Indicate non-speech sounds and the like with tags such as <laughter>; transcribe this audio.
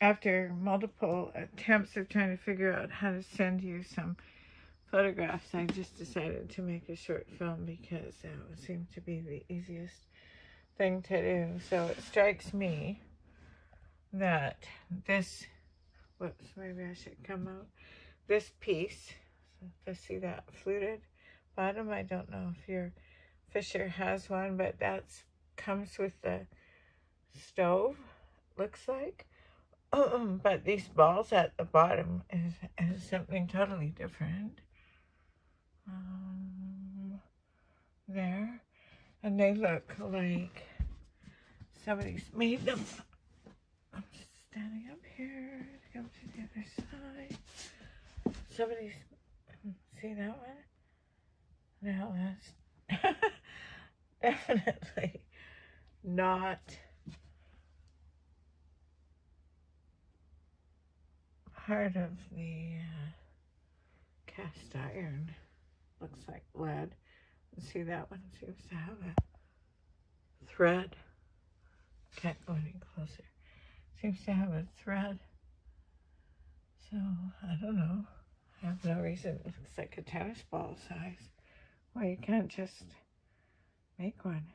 after multiple attempts of trying to figure out how to send you some photographs, I just decided to make a short film because that seemed to be the easiest thing to do. So it strikes me that this, whoops, maybe I should come out, this piece, so see that fluted bottom. I don't know if your Fisher has one, but that's comes with the stove, looks like. But these balls at the bottom is, is something totally different. Um, there. And they look like somebody's made them. I'm standing up here to to the other side. Somebody's, see that one? Now that's <laughs> definitely not part of the uh, cast iron. Looks like lead. See that one seems to have a thread. Can't go any closer. Seems to have a thread. So, I don't know. I have no reason. It looks like a tennis ball size. Well, you can't just make one.